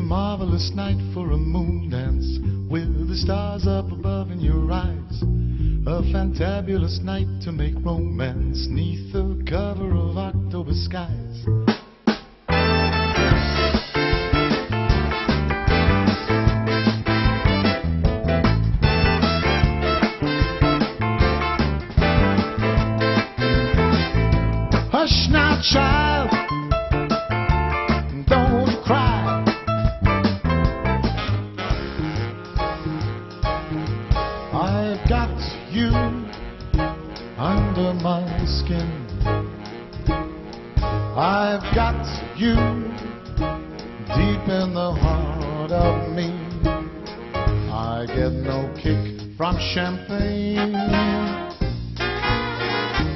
marvelous night for a moon dance with the stars up above in your eyes. A fantabulous night to make romance neath the cover of October skies. Hush now, child, I've got you under my skin. I've got you deep in the heart of me. I get no kick from champagne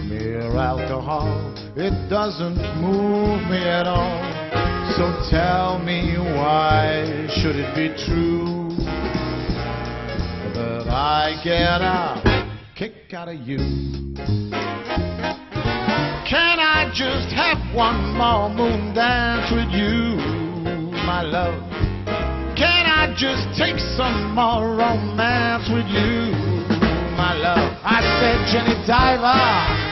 mere alcohol, it doesn't move me at all. So tell me why should it be true I get a kick out of you? Can I just have one more moon dance with you, my love? Can I just take some more romance with you, my love? I said, Jenny Diver.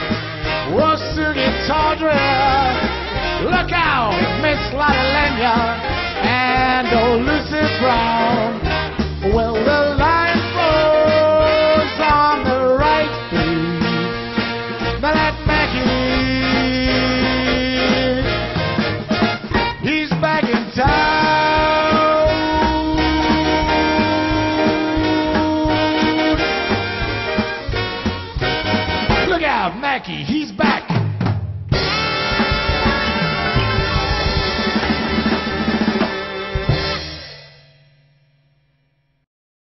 The guitar drill? Look out, Miss Lenya Mackie, he's back